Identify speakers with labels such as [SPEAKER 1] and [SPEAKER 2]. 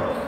[SPEAKER 1] Oh.